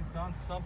It's on something.